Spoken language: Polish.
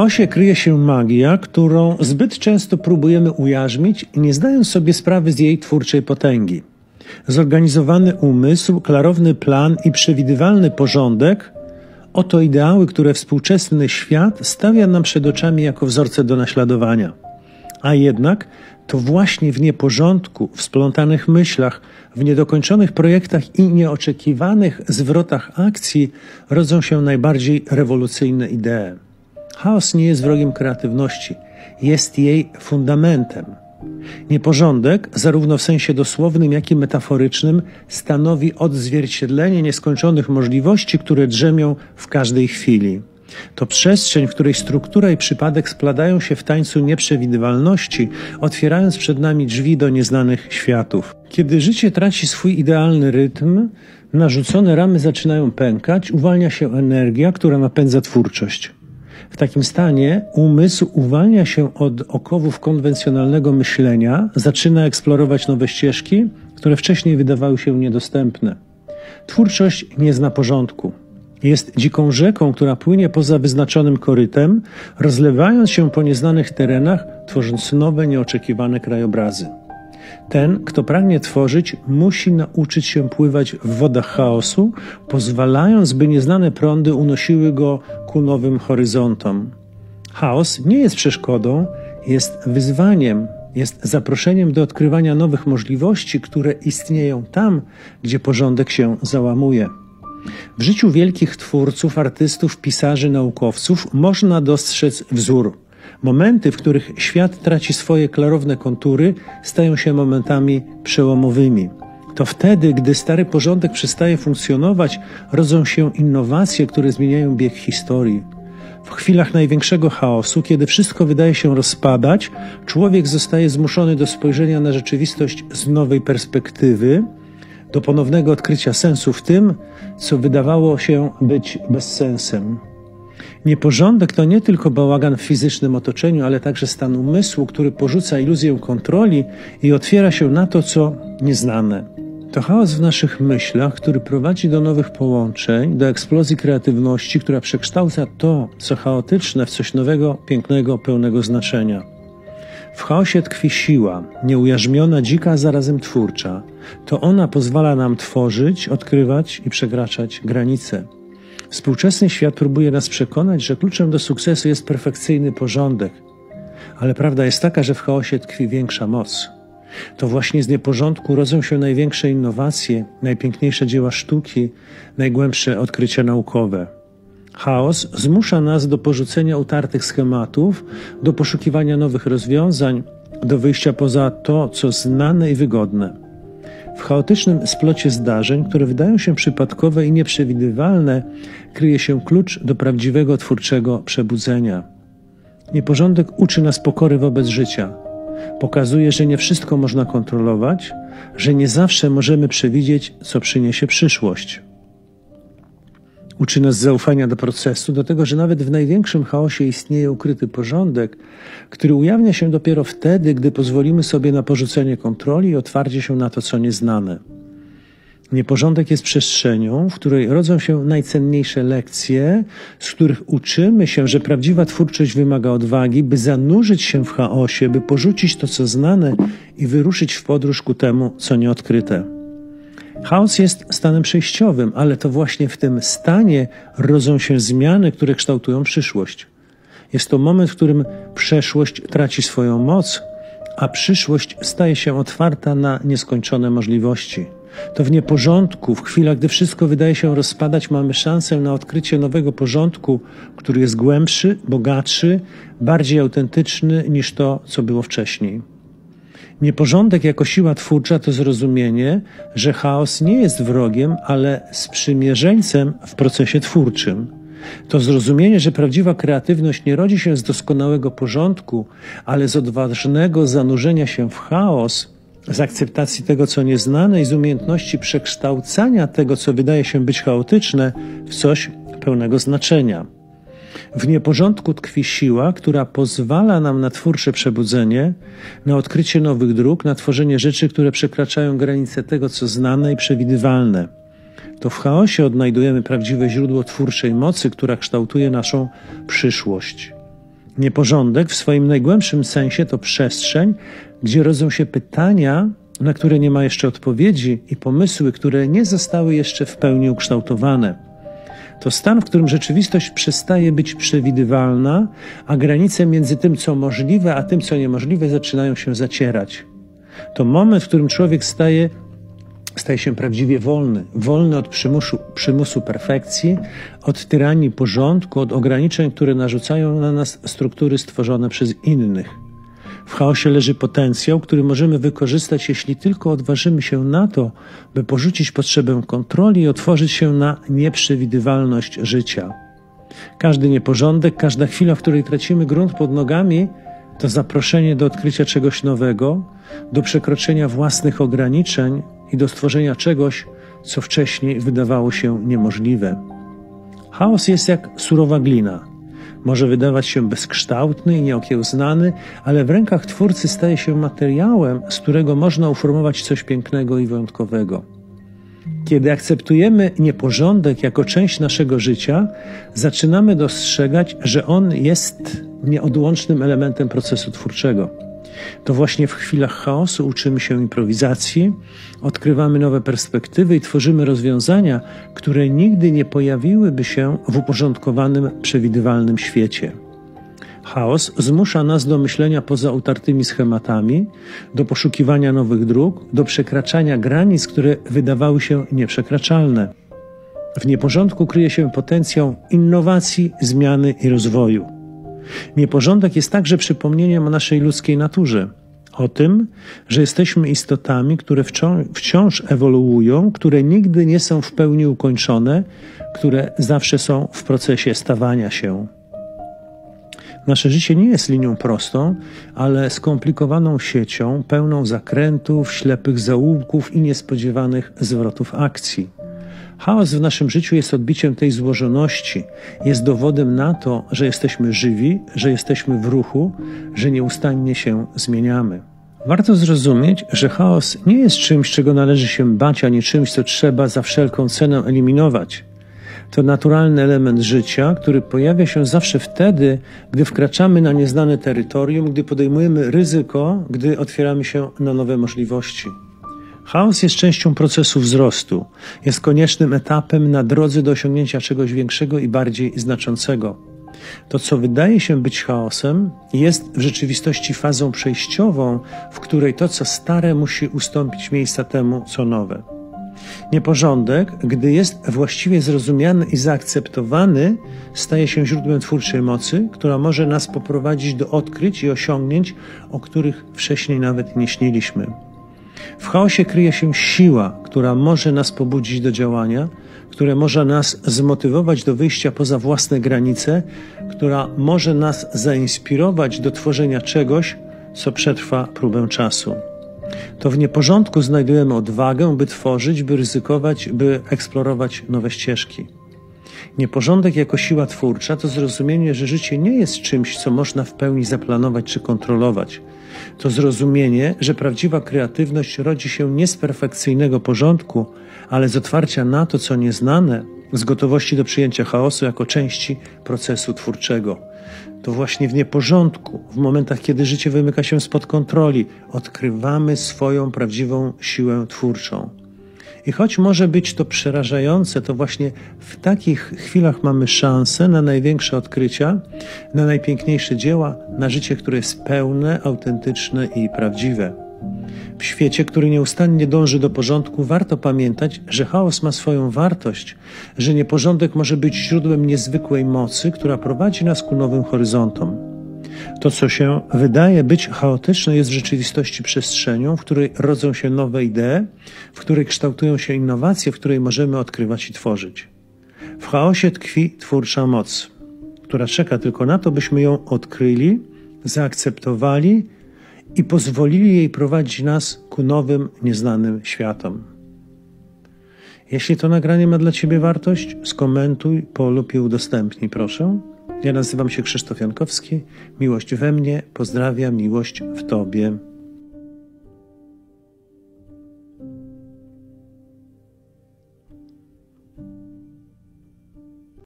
chaosie kryje się magia, którą zbyt często próbujemy ujarzmić, nie zdając sobie sprawy z jej twórczej potęgi. Zorganizowany umysł, klarowny plan i przewidywalny porządek oto ideały, które współczesny świat stawia nam przed oczami jako wzorce do naśladowania. A jednak to właśnie w nieporządku, w splątanych myślach, w niedokończonych projektach i nieoczekiwanych zwrotach akcji rodzą się najbardziej rewolucyjne idee. Chaos nie jest wrogiem kreatywności, jest jej fundamentem. Nieporządek, zarówno w sensie dosłownym, jak i metaforycznym, stanowi odzwierciedlenie nieskończonych możliwości, które drzemią w każdej chwili. To przestrzeń, w której struktura i przypadek spladają się w tańcu nieprzewidywalności, otwierając przed nami drzwi do nieznanych światów. Kiedy życie traci swój idealny rytm, narzucone ramy zaczynają pękać, uwalnia się energia, która napędza twórczość. W takim stanie umysł uwalnia się od okowów konwencjonalnego myślenia, zaczyna eksplorować nowe ścieżki, które wcześniej wydawały się niedostępne. Twórczość nie zna porządku. Jest dziką rzeką, która płynie poza wyznaczonym korytem, rozlewając się po nieznanych terenach, tworząc nowe, nieoczekiwane krajobrazy. Ten, kto pragnie tworzyć, musi nauczyć się pływać w wodach chaosu, pozwalając, by nieznane prądy unosiły go ku nowym horyzontom. Chaos nie jest przeszkodą, jest wyzwaniem, jest zaproszeniem do odkrywania nowych możliwości, które istnieją tam, gdzie porządek się załamuje. W życiu wielkich twórców, artystów, pisarzy, naukowców można dostrzec wzór. Momenty, w których świat traci swoje klarowne kontury, stają się momentami przełomowymi. To wtedy, gdy stary porządek przestaje funkcjonować, rodzą się innowacje, które zmieniają bieg historii. W chwilach największego chaosu, kiedy wszystko wydaje się rozpadać, człowiek zostaje zmuszony do spojrzenia na rzeczywistość z nowej perspektywy, do ponownego odkrycia sensu w tym, co wydawało się być bezsensem. Nieporządek to nie tylko bałagan w fizycznym otoczeniu, ale także stan umysłu, który porzuca iluzję kontroli i otwiera się na to, co nieznane. To chaos w naszych myślach, który prowadzi do nowych połączeń, do eksplozji kreatywności, która przekształca to, co chaotyczne, w coś nowego, pięknego, pełnego znaczenia. W chaosie tkwi siła, nieujarzmiona, dzika, a zarazem twórcza. To ona pozwala nam tworzyć, odkrywać i przekraczać granice. Współczesny świat próbuje nas przekonać, że kluczem do sukcesu jest perfekcyjny porządek, ale prawda jest taka, że w chaosie tkwi większa moc. To właśnie z nieporządku rodzą się największe innowacje, najpiękniejsze dzieła sztuki, najgłębsze odkrycia naukowe. Chaos zmusza nas do porzucenia utartych schematów, do poszukiwania nowych rozwiązań, do wyjścia poza to, co znane i wygodne. W chaotycznym splocie zdarzeń, które wydają się przypadkowe i nieprzewidywalne, kryje się klucz do prawdziwego twórczego przebudzenia. Nieporządek uczy nas pokory wobec życia. Pokazuje, że nie wszystko można kontrolować, że nie zawsze możemy przewidzieć, co przyniesie przyszłość. Uczy nas zaufania do procesu, do tego, że nawet w największym chaosie istnieje ukryty porządek, który ujawnia się dopiero wtedy, gdy pozwolimy sobie na porzucenie kontroli i otwarcie się na to, co nieznane. Nieporządek jest przestrzenią, w której rodzą się najcenniejsze lekcje, z których uczymy się, że prawdziwa twórczość wymaga odwagi, by zanurzyć się w chaosie, by porzucić to, co znane i wyruszyć w podróż ku temu, co nieodkryte. Chaos jest stanem przejściowym, ale to właśnie w tym stanie rodzą się zmiany, które kształtują przyszłość. Jest to moment, w którym przeszłość traci swoją moc, a przyszłość staje się otwarta na nieskończone możliwości. To w nieporządku, w chwilach, gdy wszystko wydaje się rozpadać, mamy szansę na odkrycie nowego porządku, który jest głębszy, bogatszy, bardziej autentyczny niż to, co było wcześniej. Nieporządek jako siła twórcza to zrozumienie, że chaos nie jest wrogiem, ale sprzymierzeńcem w procesie twórczym. To zrozumienie, że prawdziwa kreatywność nie rodzi się z doskonałego porządku, ale z odważnego zanurzenia się w chaos, z akceptacji tego, co nieznane i z umiejętności przekształcania tego, co wydaje się być chaotyczne, w coś pełnego znaczenia. W nieporządku tkwi siła, która pozwala nam na twórcze przebudzenie, na odkrycie nowych dróg, na tworzenie rzeczy, które przekraczają granice tego, co znane i przewidywalne. To w chaosie odnajdujemy prawdziwe źródło twórczej mocy, która kształtuje naszą przyszłość. Nieporządek w swoim najgłębszym sensie to przestrzeń, gdzie rodzą się pytania, na które nie ma jeszcze odpowiedzi i pomysły, które nie zostały jeszcze w pełni ukształtowane. To stan, w którym rzeczywistość przestaje być przewidywalna, a granice między tym, co możliwe, a tym, co niemożliwe, zaczynają się zacierać. To moment, w którym człowiek staje, staje się prawdziwie wolny. Wolny od przymusu, przymusu perfekcji, od tyranii porządku, od ograniczeń, które narzucają na nas struktury stworzone przez innych. W chaosie leży potencjał, który możemy wykorzystać, jeśli tylko odważymy się na to, by porzucić potrzebę kontroli i otworzyć się na nieprzewidywalność życia. Każdy nieporządek, każda chwila, w której tracimy grunt pod nogami, to zaproszenie do odkrycia czegoś nowego, do przekroczenia własnych ograniczeń i do stworzenia czegoś, co wcześniej wydawało się niemożliwe. Chaos jest jak surowa glina. Może wydawać się bezkształtny i nieokiełznany, ale w rękach twórcy staje się materiałem, z którego można uformować coś pięknego i wyjątkowego. Kiedy akceptujemy nieporządek jako część naszego życia, zaczynamy dostrzegać, że on jest nieodłącznym elementem procesu twórczego. To właśnie w chwilach chaosu uczymy się improwizacji, odkrywamy nowe perspektywy i tworzymy rozwiązania, które nigdy nie pojawiłyby się w uporządkowanym, przewidywalnym świecie. Chaos zmusza nas do myślenia poza utartymi schematami, do poszukiwania nowych dróg, do przekraczania granic, które wydawały się nieprzekraczalne. W nieporządku kryje się potencjał innowacji, zmiany i rozwoju. Nieporządek jest także przypomnieniem o naszej ludzkiej naturze, o tym, że jesteśmy istotami, które wciąż, wciąż ewoluują, które nigdy nie są w pełni ukończone, które zawsze są w procesie stawania się. Nasze życie nie jest linią prostą, ale skomplikowaną siecią, pełną zakrętów, ślepych zaułków i niespodziewanych zwrotów akcji. Chaos w naszym życiu jest odbiciem tej złożoności, jest dowodem na to, że jesteśmy żywi, że jesteśmy w ruchu, że nieustannie się zmieniamy. Warto zrozumieć, że chaos nie jest czymś, czego należy się bać, a nie czymś, co trzeba za wszelką cenę eliminować. To naturalny element życia, który pojawia się zawsze wtedy, gdy wkraczamy na nieznane terytorium, gdy podejmujemy ryzyko, gdy otwieramy się na nowe możliwości. Chaos jest częścią procesu wzrostu, jest koniecznym etapem na drodze do osiągnięcia czegoś większego i bardziej znaczącego. To, co wydaje się być chaosem, jest w rzeczywistości fazą przejściową, w której to, co stare, musi ustąpić miejsca temu, co nowe. Nieporządek, gdy jest właściwie zrozumiany i zaakceptowany, staje się źródłem twórczej mocy, która może nas poprowadzić do odkryć i osiągnięć, o których wcześniej nawet nie śniliśmy. W chaosie kryje się siła, która może nas pobudzić do działania, która może nas zmotywować do wyjścia poza własne granice, która może nas zainspirować do tworzenia czegoś, co przetrwa próbę czasu. To w nieporządku znajdujemy odwagę, by tworzyć, by ryzykować, by eksplorować nowe ścieżki. Nieporządek jako siła twórcza to zrozumienie, że życie nie jest czymś, co można w pełni zaplanować czy kontrolować. To zrozumienie, że prawdziwa kreatywność rodzi się nie z perfekcyjnego porządku, ale z otwarcia na to, co nieznane, z gotowości do przyjęcia chaosu jako części procesu twórczego. To właśnie w nieporządku, w momentach, kiedy życie wymyka się spod kontroli, odkrywamy swoją prawdziwą siłę twórczą. I choć może być to przerażające, to właśnie w takich chwilach mamy szansę na największe odkrycia, na najpiękniejsze dzieła, na życie, które jest pełne, autentyczne i prawdziwe. W świecie, który nieustannie dąży do porządku, warto pamiętać, że chaos ma swoją wartość, że nieporządek może być źródłem niezwykłej mocy, która prowadzi nas ku nowym horyzontom. To, co się wydaje być chaotyczne, jest w rzeczywistości przestrzenią, w której rodzą się nowe idee, w której kształtują się innowacje, w której możemy odkrywać i tworzyć. W chaosie tkwi twórcza moc, która czeka tylko na to, byśmy ją odkryli, zaakceptowali i pozwolili jej prowadzić nas ku nowym, nieznanym światom. Jeśli to nagranie ma dla Ciebie wartość, skomentuj, polub i udostępnij, proszę. Ja nazywam się Krzysztof Jankowski. Miłość we mnie, pozdrawiam, miłość w Tobie.